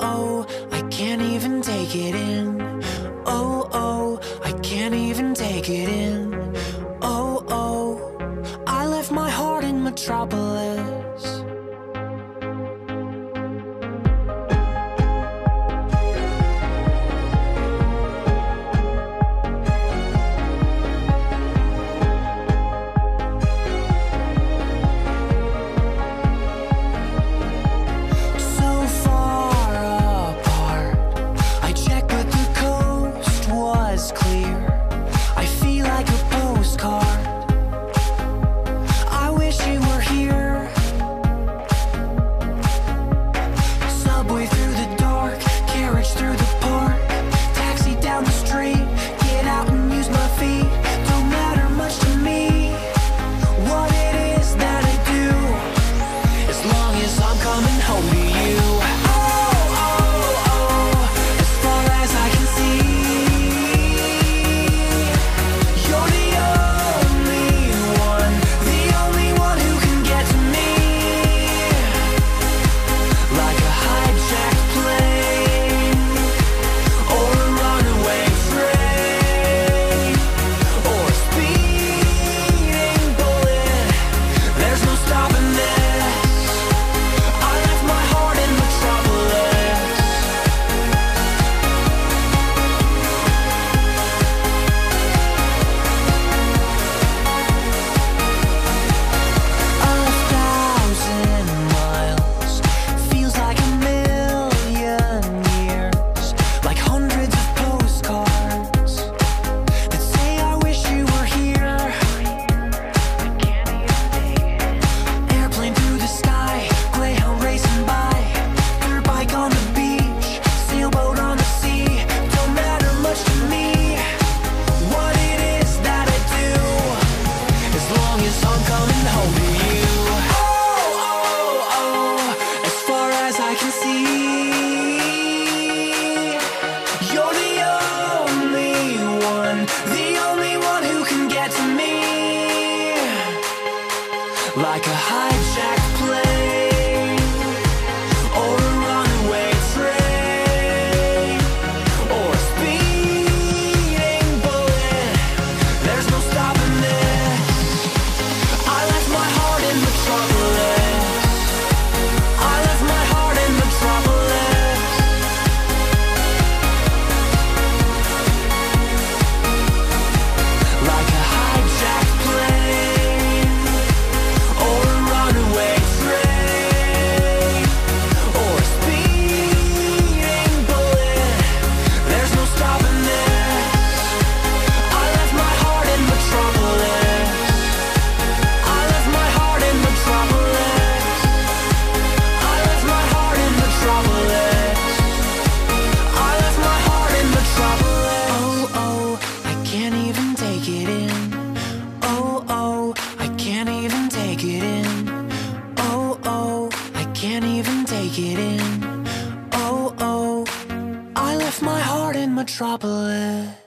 oh, I can't even take it in. like a hijack take it in. Oh, oh, I left my heart in Metropolis.